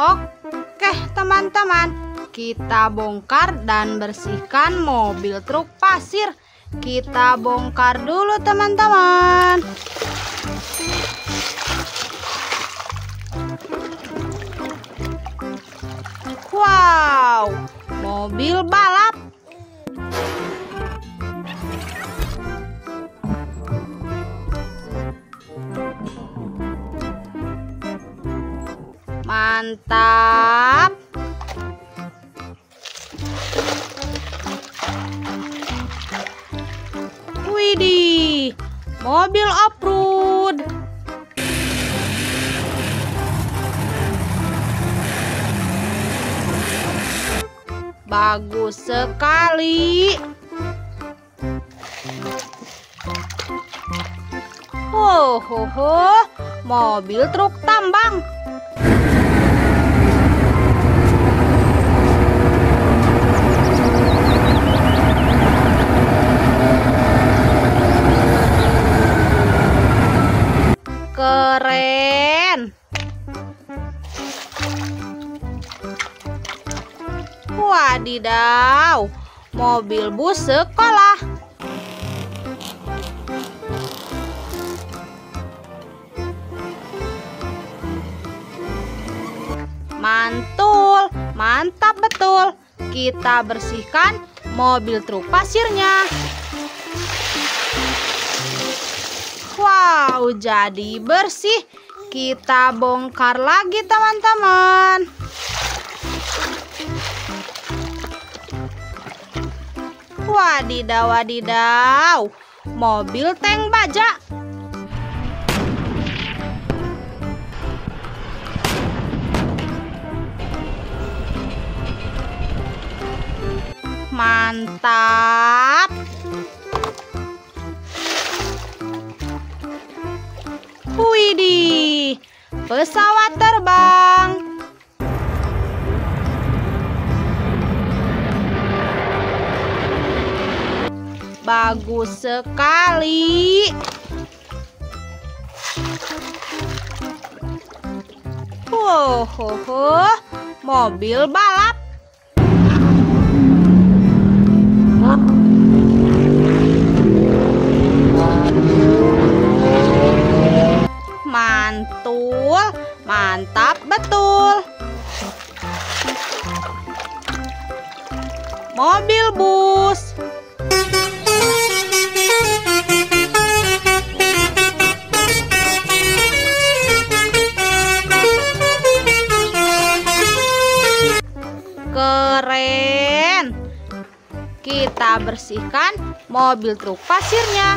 Oke, teman-teman, kita bongkar dan bersihkan mobil truk pasir. Kita bongkar dulu, teman-teman. Mantap. Widih, mobil off-road. Bagus sekali. Oh, ho, ho, mobil truk tambang. Keren. Wadidaw, mobil bus sekolah. Mantul, mantap betul. Kita bersihkan mobil truk pasirnya. Wow, jadi bersih. Kita bongkar lagi, teman-teman. Wadidaw, wadidaw. Mobil tank baja. Mantap. Widih, pesawat terbang. Bagus sekali. Wow, mobil balap. Mobil bus. Keren. Kita bersihkan mobil truk pasirnya.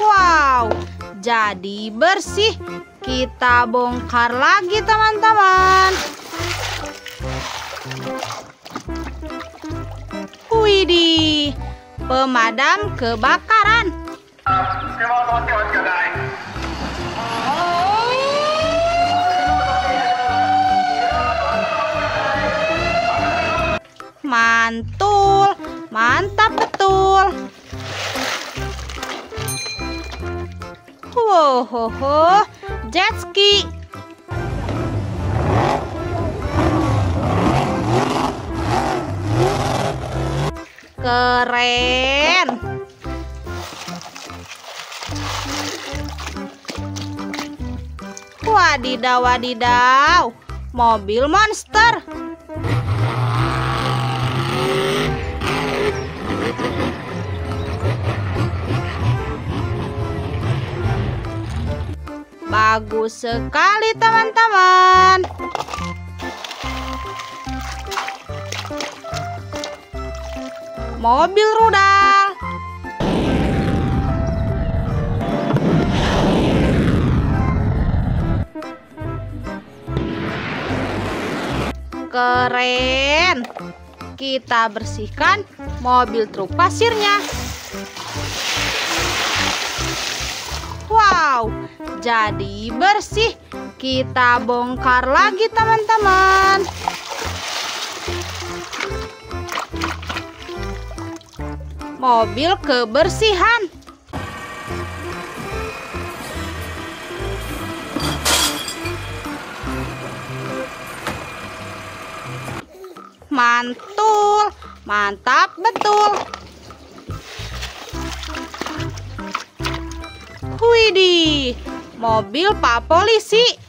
Wow, jadi bersih. Kita bongkar lagi, teman-teman. Widih, pemadam kebakaran. Mantul, mantap betul. Wow, ho, jet ski. Keren. Wadidaw, wadidaw. Mobil monster. Bagus sekali teman-teman. Mobil rudal. Keren. Kita bersihkan mobil truk pasirnya. Wow, jadi bersih. Kita bongkar lagi teman-teman. mobil kebersihan. Mantul, mantap betul. Widih, mobil Pak Polisi.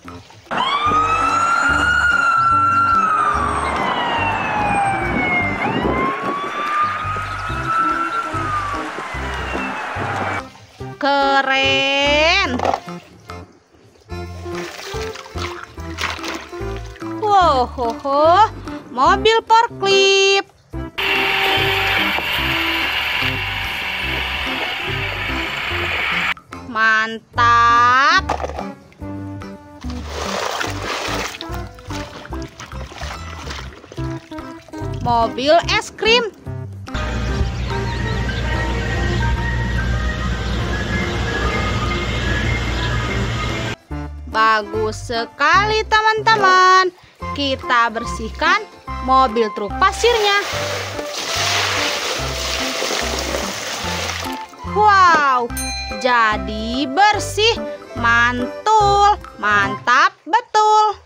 Keren. Wow, mobil forklift. Mantap. Mobil es krim. Bagus sekali teman-teman. Kita bersihkan mobil truk pasirnya. Wow, jadi bersih, mantul, mantap betul.